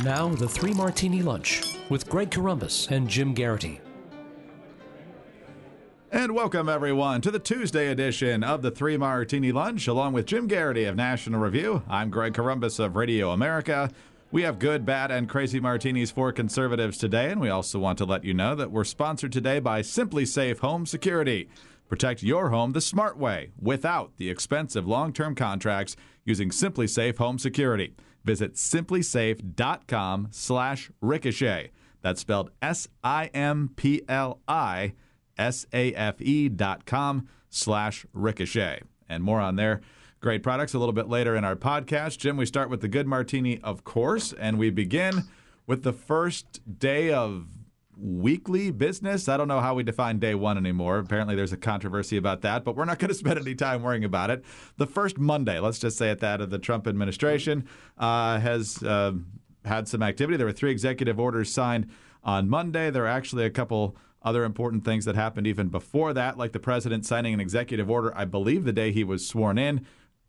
Now, the Three Martini Lunch with Greg Corombos and Jim Geraghty. And welcome, everyone, to the Tuesday edition of the Three Martini Lunch, along with Jim Geraghty of National Review. I'm Greg Corombos of Radio America. We have good, bad, and crazy martinis for conservatives today, and we also want to let you know that we're sponsored today by SimpliSafe Home Security. Protect your home the smart way without the expensive long term contracts using SimpliSafe Home Security. Visit simplisafe.com slash ricochet. That's spelled S I M P L I S A F E dot com slash ricochet. And more on there. Great products a little bit later in our podcast. Jim, we start with the good martini, of course, and we begin with the first day of weekly business. I don't know how we define day one anymore. Apparently, there's a controversy about that, but we're not going to spend any time worrying about it. The first Monday, let's just say it that, of the Trump administration uh, has uh, had some activity. There were three executive orders signed on Monday. There are actually a couple other important things that happened even before that, like the president signing an executive order, I believe the day he was sworn in,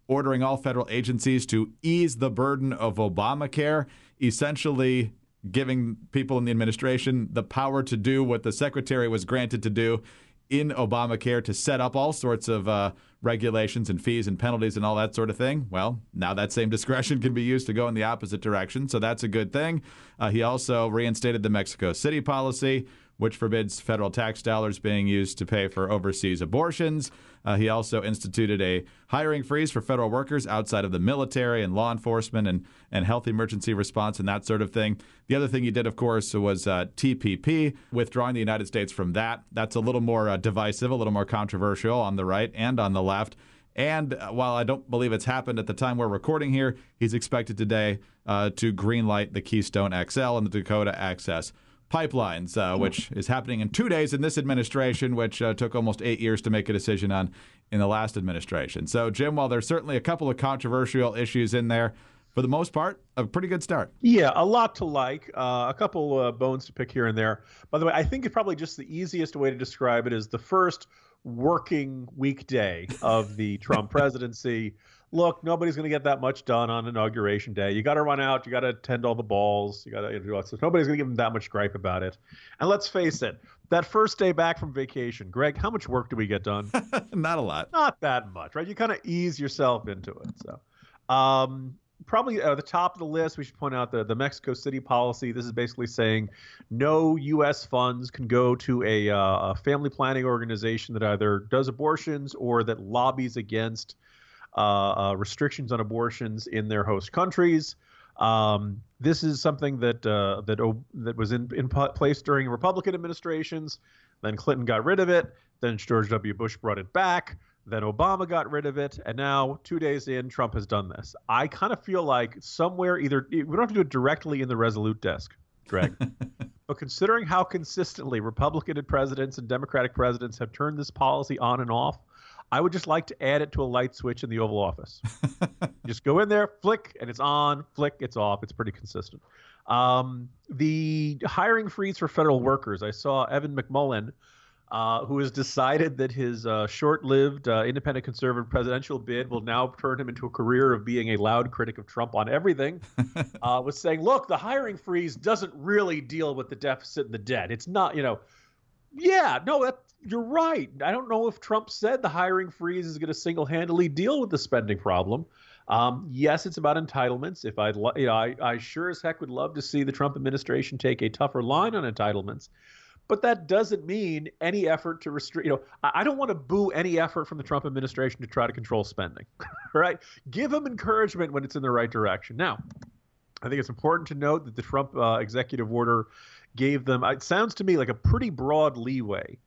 ordering all federal agencies to ease the burden of Obamacare, essentially giving people in the administration the power to do what the secretary was granted to do in Obamacare to set up all sorts of uh, regulations and fees and penalties and all that sort of thing. Well, now that same discretion can be used to go in the opposite direction, so that's a good thing. Uh, he also reinstated the Mexico City policy, which forbids federal tax dollars being used to pay for overseas abortions. Uh, he also instituted a hiring freeze for federal workers outside of the military and law enforcement and, and health emergency response and that sort of thing. The other thing he did, of course, was uh, TPP, withdrawing the United States from that. That's a little more uh, divisive, a little more controversial on the right and on the left. And uh, while I don't believe it's happened at the time we're recording here, he's expected today uh, to greenlight the Keystone XL and the Dakota Access pipelines, uh, which is happening in two days in this administration, which uh, took almost eight years to make a decision on in the last administration. So, Jim, while there's certainly a couple of controversial issues in there, for the most part, a pretty good start. Yeah, a lot to like. Uh, a couple uh, bones to pick here and there. By the way, I think it's probably just the easiest way to describe it is the first working weekday of the Trump presidency look, nobody's going to get that much done on inauguration day. You got to run out. You got to attend all the balls. You got to do all stuff. Nobody's going to give them that much gripe about it. And let's face it, that first day back from vacation, Greg, how much work do we get done? Not a lot. Not that much, right? You kind of ease yourself into it. So, um, probably at the top of the list, we should point out the, the Mexico City policy. This is basically saying no U.S. funds can go to a, uh, a family planning organization that either does abortions or that lobbies against uh, uh, restrictions on abortions in their host countries. Um, this is something that uh, that that was in, in place during Republican administrations. Then Clinton got rid of it. Then George W. Bush brought it back. Then Obama got rid of it, and now two days in, Trump has done this. I kind of feel like somewhere either we don't have to do it directly in the Resolute desk, Greg. but considering how consistently Republican presidents and Democratic presidents have turned this policy on and off, I would just like to add it to a light switch in the Oval Office. just go in there, flick, and it's on, flick, it's off. It's pretty consistent. Um, the hiring freeze for federal workers. I saw Evan McMullin, uh, who has decided that his uh, short lived uh, independent conservative presidential bid will now turn him into a career of being a loud critic of Trump on everything, uh, was saying, look, the hiring freeze doesn't really deal with the deficit and the debt. It's not, you know, yeah, no, that, you're right. I don't know if Trump said the hiring freeze is going to single-handedly deal with the spending problem. Um, yes, it's about entitlements. If I'd, you know, I, I sure as heck would love to see the Trump administration take a tougher line on entitlements. But that doesn't mean any effort to restrict. You know, I, I don't want to boo any effort from the Trump administration to try to control spending. right? Give them encouragement when it's in the right direction. Now, I think it's important to note that the Trump uh, executive order gave them. It sounds to me like a pretty broad leeway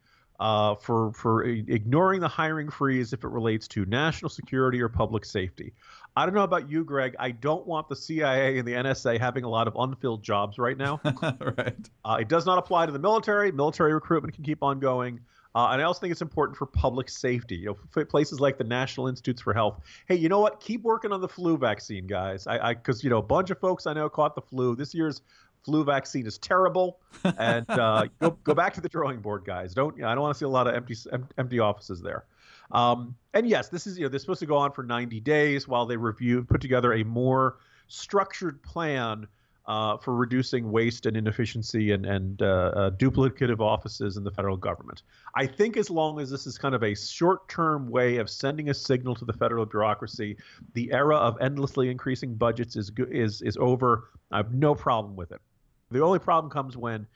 uh, for for ignoring the hiring freeze if it relates to national security or public safety. I don't know about you, Greg. I don't want the CIA and the NSA having a lot of unfilled jobs right now. right. Uh, it does not apply to the military. Military recruitment can keep on going. Uh, and I also think it's important for public safety. You know, places like the National Institutes for Health. Hey, you know what? Keep working on the flu vaccine, guys. I because you know a bunch of folks I know caught the flu. This year's flu vaccine is terrible, and uh, go go back to the drawing board, guys. Don't I don't want to see a lot of empty empty offices there. Um, and yes, this is you know they're supposed to go on for 90 days while they review put together a more structured plan uh, for reducing waste and inefficiency and, and uh, uh, duplicative offices in the federal government. I think as long as this is kind of a short term way of sending a signal to the federal bureaucracy, the era of endlessly increasing budgets is, is, is over. I have no problem with it. The only problem comes when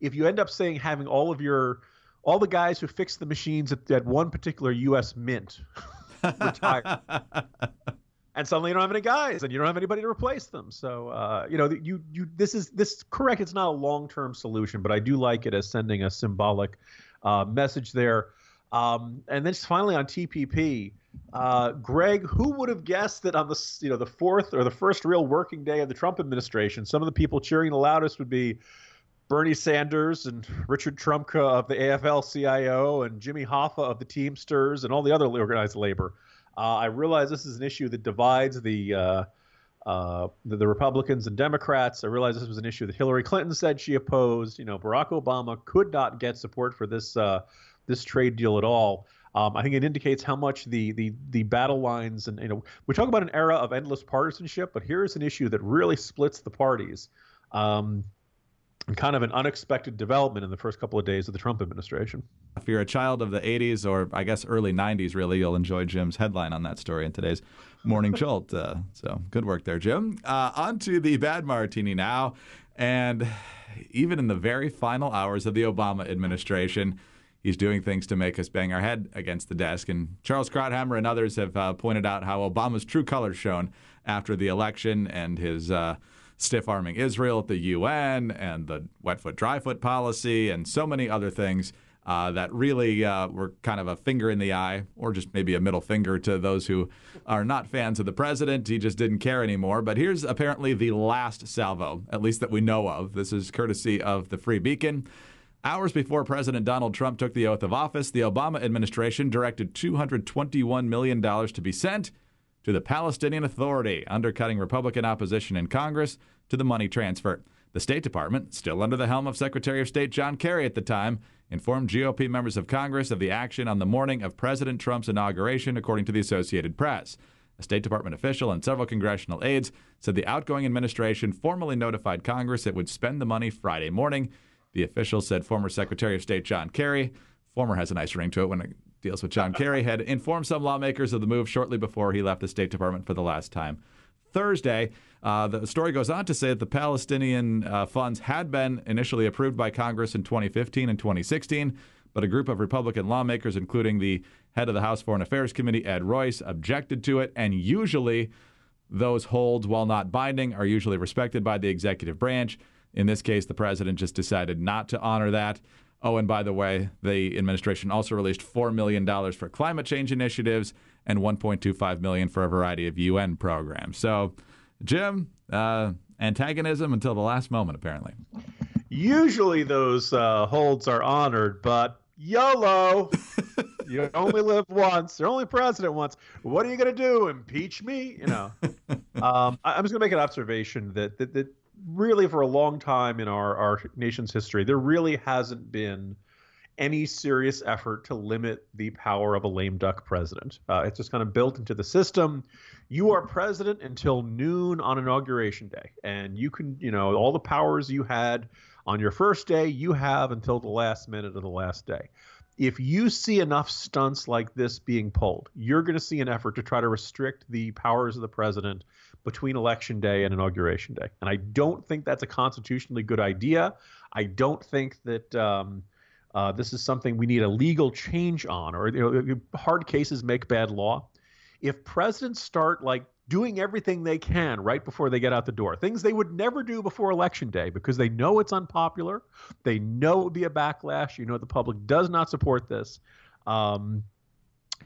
if you end up saying having all of your all the guys who fix the machines at, at one particular U.S. mint retire. And suddenly you don't have any guys and you don't have anybody to replace them. So uh, you know you you this is this correct. It's not a long-term solution but i do like it as sending a symbolic uh, message there. Um, and then finally on tpp uh, greg who would have guessed that on the you know the fourth or the first real working day of the trump administration some of the people cheering the loudest would be Bernie Sanders and Richard Trumka of the AFL-CIO and Jimmy Hoffa of the Teamsters and all the other organized labor. Uh, I realize this is an issue that divides the, uh, uh, the, the Republicans and Democrats. I realize this was an issue that Hillary Clinton said she opposed. You know, Barack Obama could not get support for this uh, this trade deal at all. Um, I think it indicates how much the the the battle lines and you know we talk about an era of endless partisanship, but here's an issue that really splits the parties. Um, and kind of an unexpected development in the first couple of days of the Trump administration. If you're a child of the 80s or I guess early 90s, really, you'll enjoy Jim's headline on that story in today's Morning Jolt. Uh, so good work there, Jim. Uh, on to the bad martini now. And even in the very final hours of the Obama administration, he's doing things to make us bang our head against the desk. And Charles Krauthammer and others have uh, pointed out how Obama's true colors shone after the election and his uh, stiff arming Israel at the UN and the wet foot, dry foot policy and so many other things. Uh, that really uh, were kind of a finger in the eye, or just maybe a middle finger to those who are not fans of the president. He just didn't care anymore. But here's apparently the last salvo, at least that we know of. This is courtesy of the Free Beacon. Hours before President Donald Trump took the oath of office, the Obama administration directed $221 million to be sent to the Palestinian Authority, undercutting Republican opposition in Congress to the money transfer. The State Department, still under the helm of Secretary of State John Kerry at the time, informed GOP members of Congress of the action on the morning of President Trump's inauguration, according to the Associated Press. A State Department official and several congressional aides said the outgoing administration formally notified Congress it would spend the money Friday morning. The official said former Secretary of State John Kerry, former has a nice ring to it when it deals with John Kerry, had informed some lawmakers of the move shortly before he left the State Department for the last time. Thursday, uh, the story goes on to say that the Palestinian uh, funds had been initially approved by Congress in 2015 and 2016, but a group of Republican lawmakers, including the head of the House Foreign Affairs Committee, Ed Royce, objected to it. And usually, those holds, while not binding, are usually respected by the executive branch. In this case, the president just decided not to honor that. Oh, and by the way, the administration also released $4 million for climate change initiatives and 1.25 million for a variety of UN programs. So, Jim, uh, antagonism until the last moment, apparently. Usually those uh, holds are honored, but YOLO. you only live once. You're only president once. What are you going to do? Impeach me? You know. um, I, am just going to make an observation that, that that really, for a long time in our our nation's history, there really hasn't been any serious effort to limit the power of a lame duck president. Uh, it's just kind of built into the system. You are president until noon on inauguration day, and you can, you know, all the powers you had on your first day, you have until the last minute of the last day. If you see enough stunts like this being pulled, you're going to see an effort to try to restrict the powers of the president between election day and inauguration day. And I don't think that's a constitutionally good idea. I don't think that um, uh, this is something we need a legal change on, or you know, hard cases make bad law. If presidents start like doing everything they can right before they get out the door, things they would never do before election day because they know it's unpopular, they know it would be a backlash. You know the public does not support this. Um,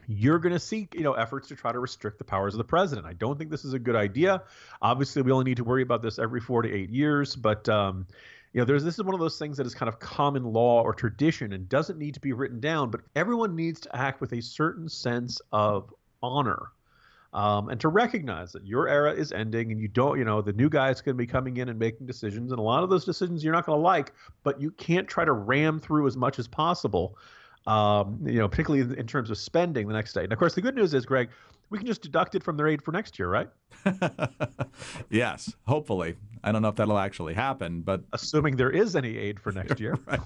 you're going to see you know efforts to try to restrict the powers of the president. I don't think this is a good idea. Obviously, we only need to worry about this every four to eight years, but um, you know, there's this is one of those things that is kind of common law or tradition and doesn't need to be written down, but everyone needs to act with a certain sense of honor. Um, and to recognize that your era is ending and you don't, you know, the new guy's going to be coming in and making decisions. And a lot of those decisions you're not going to like, but you can't try to ram through as much as possible um, you know, particularly in terms of spending the next day. And of course, the good news is, Greg, we can just deduct it from their aid for next year, right? yes, hopefully. I don't know if that'll actually happen, but assuming there is any aid for next year. right.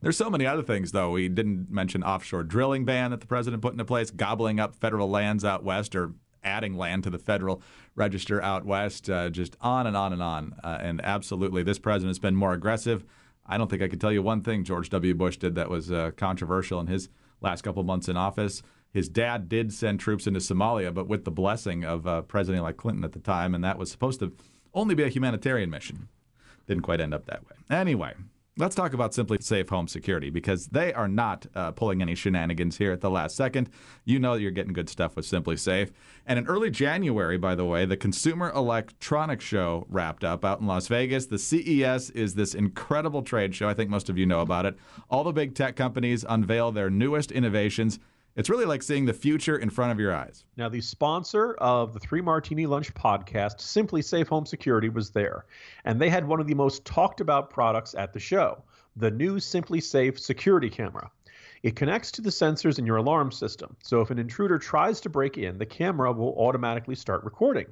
There's so many other things though. We didn't mention offshore drilling ban that the president put into place, gobbling up federal lands out west or adding land to the federal register out west, uh, just on and on and on. Uh, and absolutely, this president's been more aggressive. I don't think I could tell you one thing George W. Bush did that was uh, controversial in his last couple months in office. His dad did send troops into Somalia, but with the blessing of uh, President-elect Clinton at the time, and that was supposed to only be a humanitarian mission. Didn't quite end up that way. Anyway, let's talk about SimpliSafe Home Security because they are not uh, pulling any shenanigans here at the last second. You know you're getting good stuff with SimpliSafe. And in early January, by the way, the Consumer Electronics Show wrapped up out in Las Vegas. The CES is this incredible trade show. I think most of you know about it. All the big tech companies unveil their newest innovations it's really like seeing the future in front of your eyes. Now, the sponsor of the Three Martini Lunch podcast, SimpliSafe Home Security, was there. And they had one of the most talked about products at the show the new SimpliSafe security camera. It connects to the sensors in your alarm system. So if an intruder tries to break in, the camera will automatically start recording.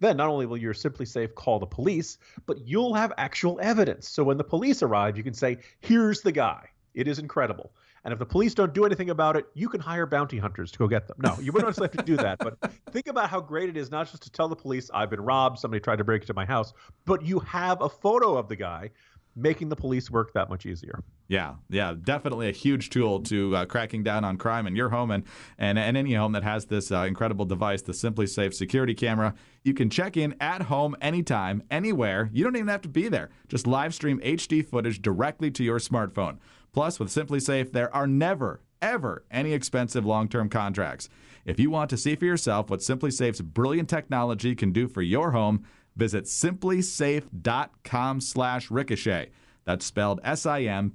Then not only will your SimpliSafe call the police, but you'll have actual evidence. So when the police arrive, you can say, here's the guy. It is incredible. And if the police don't do anything about it, you can hire bounty hunters to go get them. No, you wouldn't necessarily have to do that. But think about how great it is not just to tell the police, I've been robbed, somebody tried to break into my house, but you have a photo of the guy making the police work that much easier. Yeah, yeah, definitely a huge tool to uh, cracking down on crime in your home and and, and any home that has this uh, incredible device, the SimpliSafe security camera. You can check in at home anytime, anywhere. You don't even have to be there. Just live stream HD footage directly to your smartphone. Plus, with SimpliSafe, there are never, ever any expensive long-term contracts. If you want to see for yourself what SimpliSafe's brilliant technology can do for your home, visit simplisafe.com/ricochet. That's spelled S-I-M-P-L-I-S-A-F-E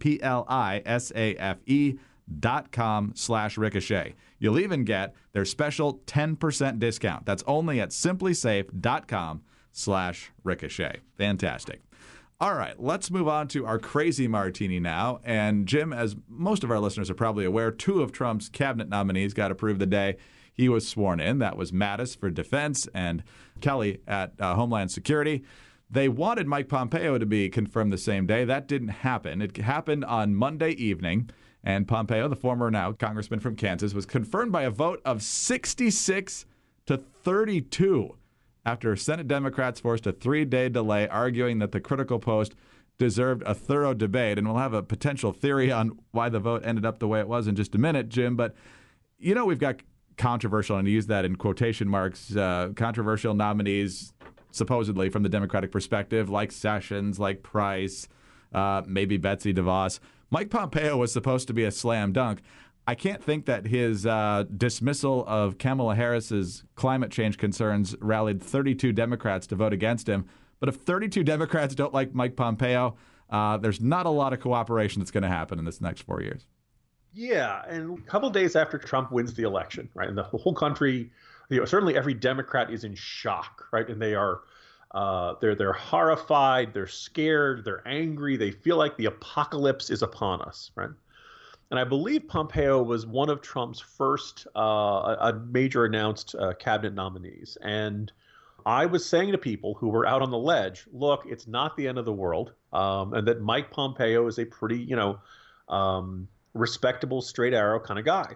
dot com slash ricochet. You'll even get their special 10% discount. That's only at simplisafe.com slash ricochet. Fantastic. All right, let's move on to our crazy martini now. And Jim, as most of our listeners are probably aware, two of Trump's cabinet nominees got approved the day he was sworn in. That was Mattis for defense and Kelly at uh, Homeland Security. They wanted Mike Pompeo to be confirmed the same day. That didn't happen. It happened on Monday evening. And Pompeo, the former now congressman from Kansas, was confirmed by a vote of 66 to 32 after Senate Democrats forced a three day delay arguing that the critical post deserved a thorough debate. And we'll have a potential theory on why the vote ended up the way it was in just a minute, Jim. But you know, we've got controversial, and I use that in quotation marks, uh, controversial nominees, supposedly from the Democratic perspective, like Sessions, like Price, uh, maybe Betsy DeVos. Mike Pompeo was supposed to be a slam dunk. I can't think that his uh, dismissal of Kamala Harris's climate change concerns rallied 32 Democrats to vote against him. But if 32 Democrats don't like Mike Pompeo, uh, there's not a lot of cooperation that's going to happen in this next four years. Yeah, and a couple days after Trump wins the election, right, and the whole country, you know, certainly every Democrat is in shock, right, and they are. Uh, they're they're horrified, they're scared, they're angry, they feel like the apocalypse is upon us, right? And I believe Pompeo was one of Trump's first uh, a major announced uh, cabinet nominees. And I was saying to people who were out on the ledge, look, it's not the end of the world, um, and that Mike Pompeo is a pretty, you know, um, respectable, straight arrow kind of guy.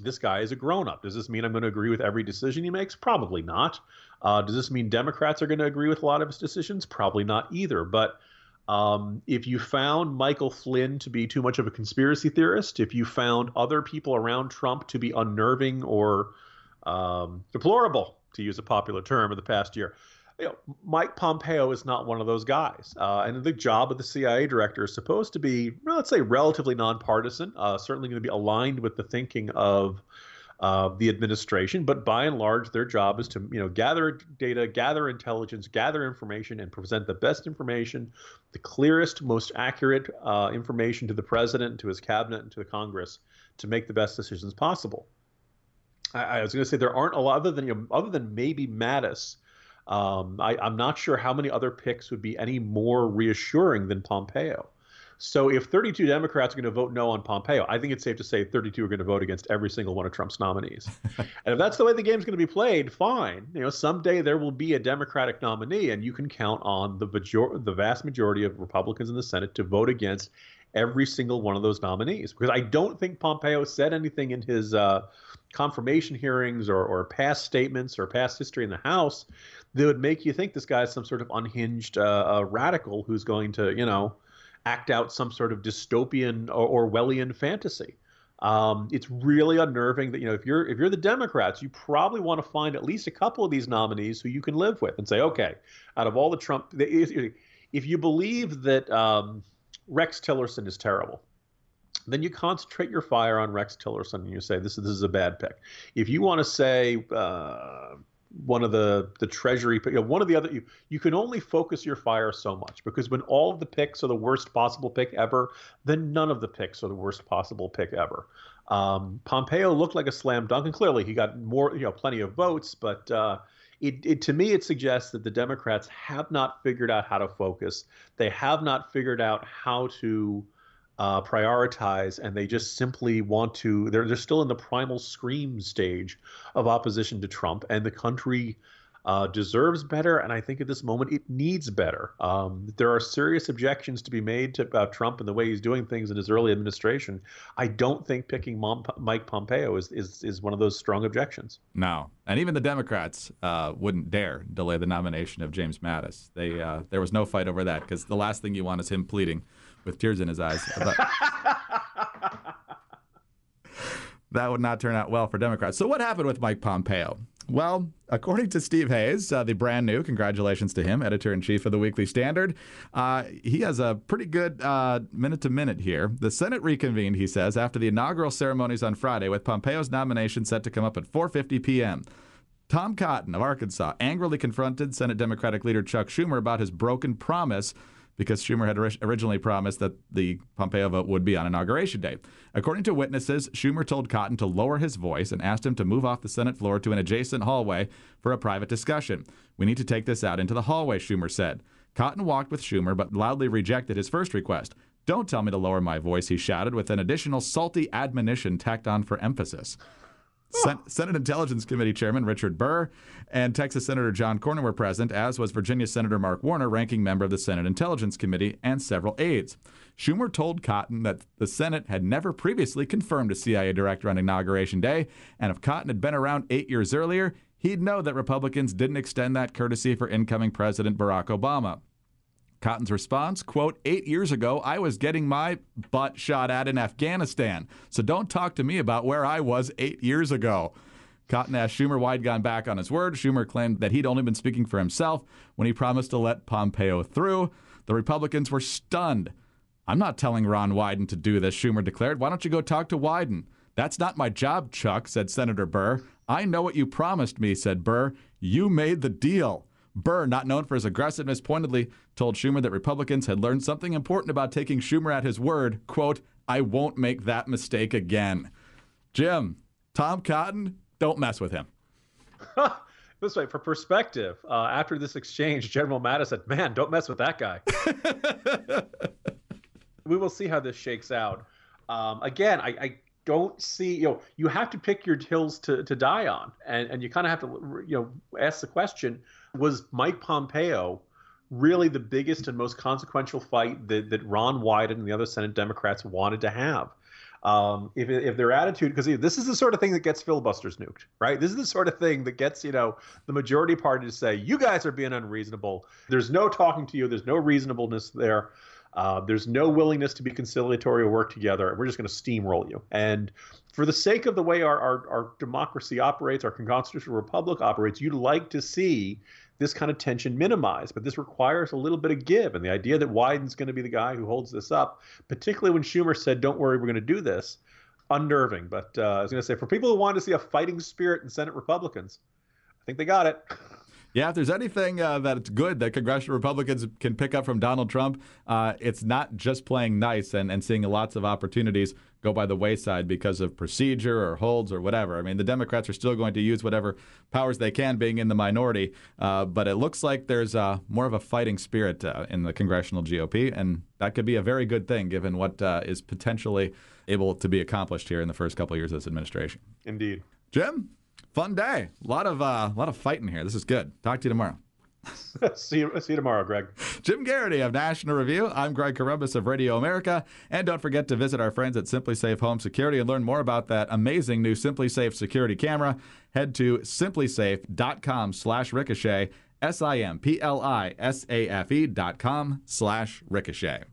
This guy is a grown up. Does this mean I'm going to agree with every decision he makes? Probably not. Uh, does this mean Democrats are going to agree with a lot of his decisions? Probably not either. But um, if you found Michael Flynn to be too much of a conspiracy theorist, if you found other people around Trump to be unnerving or um, deplorable, to use a popular term of the past year, you know, Mike Pompeo is not one of those guys. Uh, and the job of the CIA director is supposed to be, well, let's say, relatively nonpartisan, uh, certainly going to be aligned with the thinking of uh, the administration. But by and large, their job is to you know gather data, gather intelligence, gather information, and present the best information, the clearest, most accurate uh, information to the president, to his cabinet, and to the Congress to make the best decisions possible. I, I was going to say there aren't a lot other than you know, other than maybe Mattis. Um, I, I'm not sure how many other picks would be any more reassuring than Pompeo. So if 32 Democrats are going to vote no on Pompeo, I think it's safe to say 32 are going to vote against every single one of Trump's nominees. and if that's the way the game's going to be played, fine. You know, someday there will be a Democratic nominee, and you can count on the major- the vast majority of Republicans in the Senate to vote against every single one of those nominees. Because I don't think Pompeo said anything in his uh, confirmation hearings or, or past statements or past history in the House that would make you think this guy is some sort of unhinged uh, uh, radical who's going to, you know, act out some sort of dystopian or Orwellian fantasy. Um, it's really unnerving that you know if you're if you're the Democrats, you probably want to find at least a couple of these nominees who you can live with and say, okay, out of all the Trump, if you believe that um, Rex Tillerson is terrible, then you concentrate your fire on Rex Tillerson and you say this is this is a bad pick. If you want to say uh, one of the the treasury you know, one of the other you, you can only focus your fire so much because when all of the picks are the worst possible pick ever then none of the picks are the worst possible pick ever um, pompeo looked like a slam dunk and clearly he got more you know plenty of votes but uh, it, it, to me it suggests that the democrats have not figured out how to focus they have not figured out how to uh, prioritize, and they just simply want to. They're they're still in the primal scream stage of opposition to Trump, and the country uh, deserves better. And I think at this moment it needs better. Um, there are serious objections to be made to, about Trump and the way he's doing things in his early administration. I don't think picking Mom, Mike Pompeo is, is is one of those strong objections. No, and even the Democrats uh, wouldn't dare delay the nomination of James Mattis. They uh, there was no fight over that because the last thing you want is him pleading with tears in his eyes. About... that would not turn out well for Democrats. So, what happened with Mike Pompeo? Well, according to Steve Hayes, uh, the brand new, congratulations to him, editor in chief of the Weekly Standard, uh, he has a pretty good minute to minute here. The Senate reconvened, he says, after the inaugural ceremonies on Friday, with Pompeo's nomination set to come up at 4:50 p.m. Tom Cotton of Arkansas angrily confronted Senate Democratic leader Chuck Schumer about his broken promise because Schumer had originally promised that the Pompeo vote would be on Inauguration Day. According to witnesses, Schumer told Cotton to lower his voice and asked him to move off the Senate floor to an adjacent hallway for a private discussion. We need to take this out into the hallway, Schumer said. Cotton walked with Schumer but loudly rejected his first request. Don't tell me to lower my voice, he shouted, with an additional salty admonition tacked on for emphasis. Sen- Senate Intelligence Committee Chairman Richard Burr and Texas Senator John Cornyn were present, as was Virginia Senator Mark Warner, ranking member of the Senate Intelligence Committee, and several aides. Schumer told Cotton that the Senate had never previously confirmed a CIA director on Inauguration Day, and if Cotton had been around eight years earlier, he'd know that Republicans didn't extend that courtesy for incoming President Barack Obama. Cotton's response, quote, eight years ago, I was getting my butt shot at in Afghanistan. So don't talk to me about where I was eight years ago. Cotton asked Schumer why he'd gone back on his word. Schumer claimed that he'd only been speaking for himself when he promised to let Pompeo through. The Republicans were stunned. I'm not telling Ron Wyden to do this, Schumer declared. Why don't you go talk to Wyden? That's not my job, Chuck, said Senator Burr. I know what you promised me, said Burr. You made the deal. Burr, not known for his aggressiveness, pointedly told Schumer that Republicans had learned something important about taking Schumer at his word. Quote, I won't make that mistake again. Jim, Tom Cotton, don't mess with him. this way, for perspective, uh, after this exchange, General Mattis said, Man, don't mess with that guy. we will see how this shakes out. Um, again, I, I don't see you know you have to pick your hills to, to die on and, and you kind of have to you know ask the question was Mike Pompeo really the biggest and most consequential fight that, that Ron Wyden and the other Senate Democrats wanted to have. Um, if, if their attitude, because this is the sort of thing that gets filibusters nuked, right? This is the sort of thing that gets, you know, the majority party to say, you guys are being unreasonable. There's no talking to you. There's no reasonableness there. Uh, there's no willingness to be conciliatory or work together. We're just going to steamroll you. And for the sake of the way our, our, our democracy operates, our constitutional republic operates, you'd like to see this kind of tension minimized. But this requires a little bit of give. And the idea that Wyden's going to be the guy who holds this up, particularly when Schumer said, don't worry, we're going to do this, unnerving. But uh, I was going to say, for people who want to see a fighting spirit in Senate Republicans, I think they got it. Yeah, if there's anything uh, that's good that congressional Republicans can pick up from Donald Trump, uh, it's not just playing nice and, and seeing lots of opportunities go by the wayside because of procedure or holds or whatever. I mean, the Democrats are still going to use whatever powers they can, being in the minority, uh, but it looks like there's uh, more of a fighting spirit uh, in the congressional GOP, and that could be a very good thing given what uh, is potentially able to be accomplished here in the first couple of years of this administration. Indeed. Jim, fun day. A lot of uh, a lot of fighting here. This is good. Talk to you tomorrow. see, you, see you tomorrow, Greg. Jim Geraghty of National Review. I'm Greg Corombos of Radio America. And don't forget to visit our friends at SimpliSafe Home Security and learn more about that amazing new SimpliSafe security camera. Head to simplisafe.com slash ricochet, S-I-M-P-L-I-S-A-F-E dot com slash ricochet.